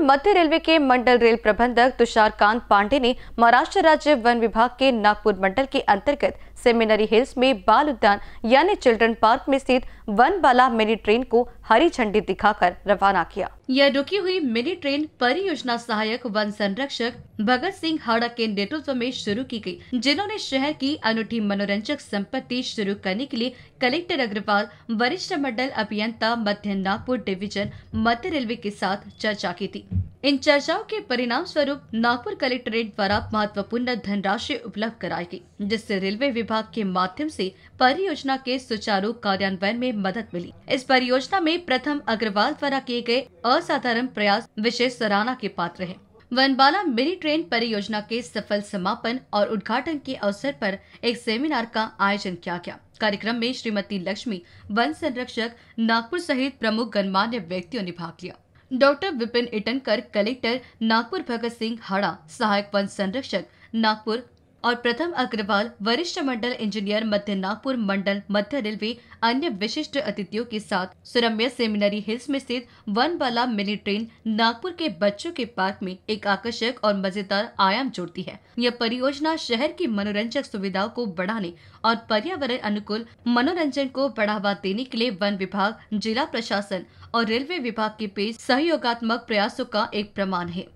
मध्य railway के मंडल rail प्रबंधक तुषार कांत पांडे ने महाराष्ट्र राज्य वन विभाग के नागपुर मंडल के अंतर्गत सेमिनरी हिल्स में बाल उद्यान यानी चिल्ड्रन पार्क में स्थित वन बाला मिनी ट्रेन को हरी झंडी दिखाकर रवाना किया। यह रुकी हुई मिनी ट्रेन परियोजना सहायक वन संरक्षक भगत सिंह हाड़ा के नेतृत्व में शुरू की गई, जिन्होंने शहर की अनूठी मनोरंजक संपत्ति शुरू करने के लिए कलेक्टर अग्रवाल वरिष्ठ मंडल अभियंता मध्य नागपुर डिवीज़न मध्य रेलवे के साथ चर्चा की थी। इन चर्चाओं के परिणाम स्वरूप नागपुर कलेक्ट्रेट द्वारा महत्वपूर्ण धनराशि उपलब्ध कराई गई जिससे रेलवे विभाग के माध्यम से परियोजना के सुचारू कार्यान्वयन में मदद मिली। इस परियोजना में प्रथम अग्रवाल द्वारा किए गए असाधारण प्रयास विशेष सराहना के पात्र है। वनबाला मिनी ट्रेन परियोजना के सफल समापन और उद्घाटन के अवसर पर एक सेमिनार का आयोजन किया गया। कार्यक्रम में श्रीमती लक्ष्मी, वन संरक्षक, नागपुर सहित प्रमुख गणमान्य व्यक्तियों ने भाग लिया। डॉक्टर विपिन इटनकर कलेक्टर नागपुर भगत सिंह हाड़ा सहायक वन संरक्षक नागपुर और प्रथम अग्रवाल वरिष्ठ मंडल इंजीनियर मध्य नागपुर मंडल मध्य रेलवे अन्य विशिष्ट अतिथियों के साथ सुरम्य सेमिनरी हिल्स में स्थित वन वाला मिनी ट्रेन नागपुर के बच्चों के पार्क में एक आकर्षक और मज़ेदार आयाम जोड़ती है। यह परियोजना शहर की मनोरंजक सुविधाओं को बढ़ाने और पर्यावरण अनुकूल मनोरंजन को बढ़ावा देने के लिए वन विभाग, जिला प्रशासन और रेलवे विभाग के पेश सहयोगात्मक प्रयासों का एक प्रमाण है।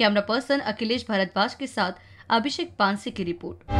कैमरा पर्सन अखिलेश भारद्वाज के साथ अभिषेक पांसे की रिपोर्ट।